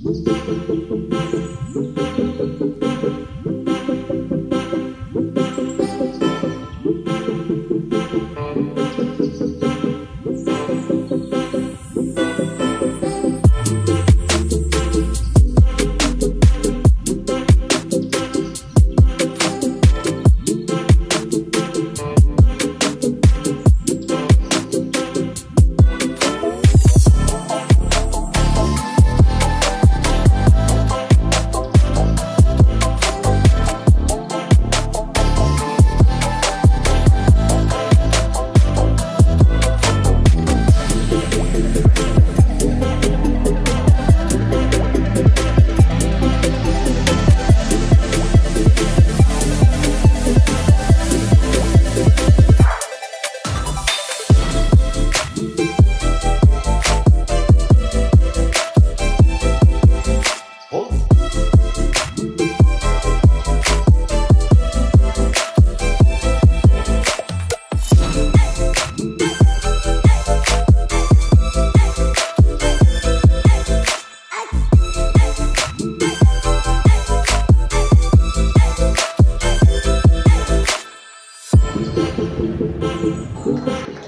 Pues cool.